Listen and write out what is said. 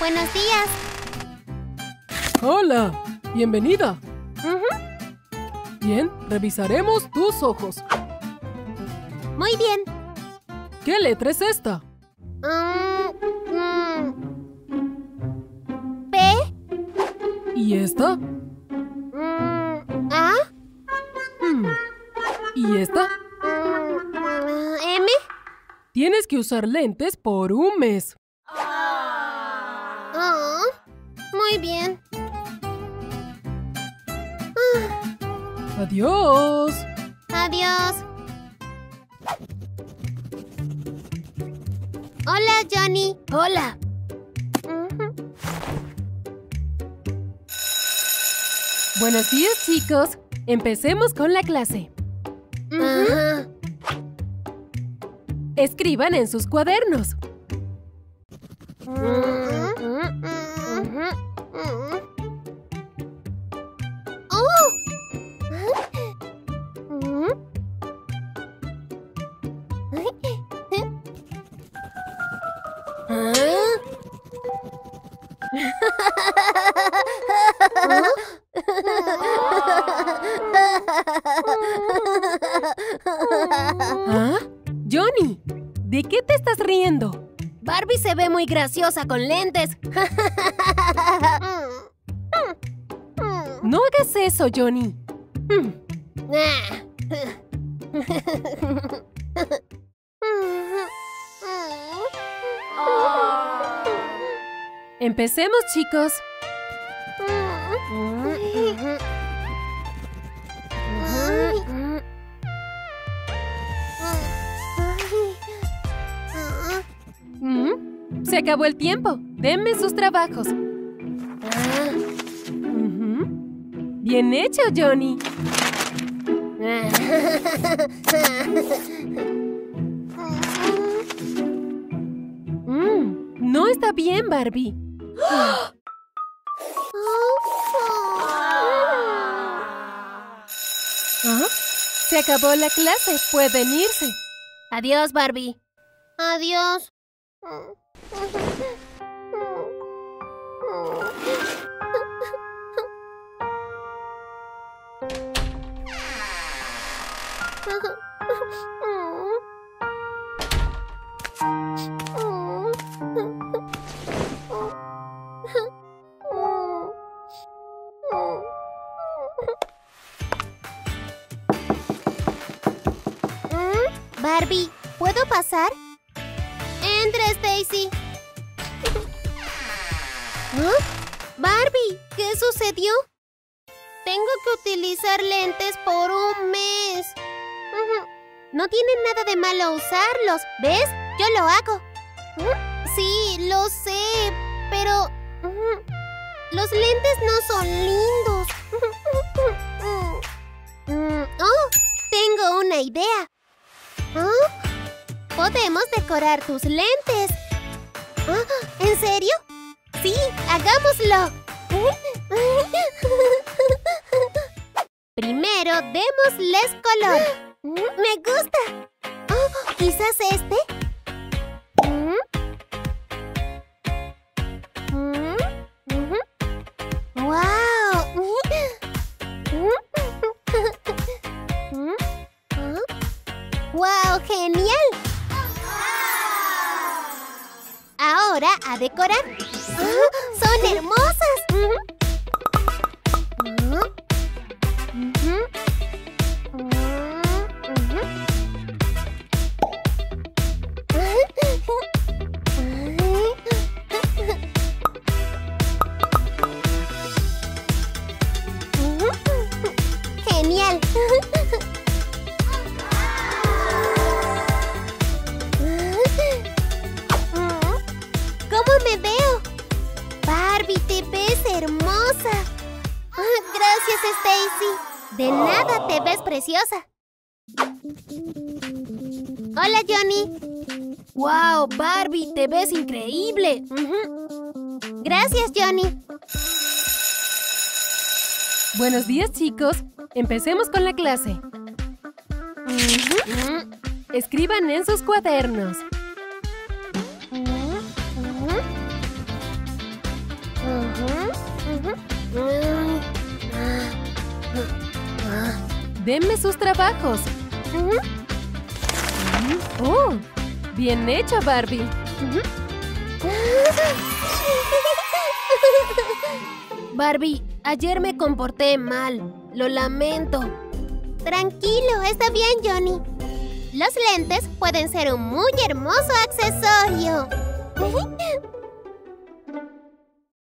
Buenos días. Hola, bienvenida. Bien, revisaremos tus ojos. Muy bien. ¿Qué letra es esta? Mm, mm. P. ¿Y esta? mm, A. ¿Y esta? M. Tienes que usar lentes por un mes. Muy bien. Adiós. Adiós. Hola, Johnny. Hola. Buenos días, chicos. Empecemos con la clase. Escriban en sus cuadernos. ¿Ah? Johnny, ¿de qué te estás riendo? Barbie se ve muy graciosa con lentes. No hagas eso, Johnny. Empecemos, chicos. Se acabó el tiempo. Denme sus trabajos. Bien hecho, Johnny. Mm, No está bien, Barbie. ¿Ah? Se acabó la clase. Pueden irse. Adiós, Barbie. Adiós. Barbie, ¿puedo pasar? Entra, Stacy. ¿Ah? Barbie, ¿qué sucedió? Tengo que utilizar lentes por un mes. No tiene nada de malo usarlos, ¿ves? Yo lo hago. Sí, lo sé, pero los lentes no son lindos. Mm, Oh, tengo una idea. ¿Ah? Podemos decorar tus lentes. Ah, ¿En serio? Sí, hagámoslo. Primero, démosles color. Me gusta. Oh, Quizás este. ¡Genial! Ahora a decorar. ¡Ah! ¡Son hermosas! Veo? Barbie, te ves hermosa. Ah, Gracias, Stacy. De nada, te ves preciosa. Hola, Johnny. Wow, Barbie, te ves increíble. Gracias, Johnny. Buenos días, chicos. Empecemos con la clase. Escriban en sus cuadernos. Denme sus trabajos. ¡Oh! Bien hecho, Barbie. Barbie, ayer me comporté mal. Lo lamento. Tranquilo, está bien, Johnny. Los lentes pueden ser un muy hermoso accesorio.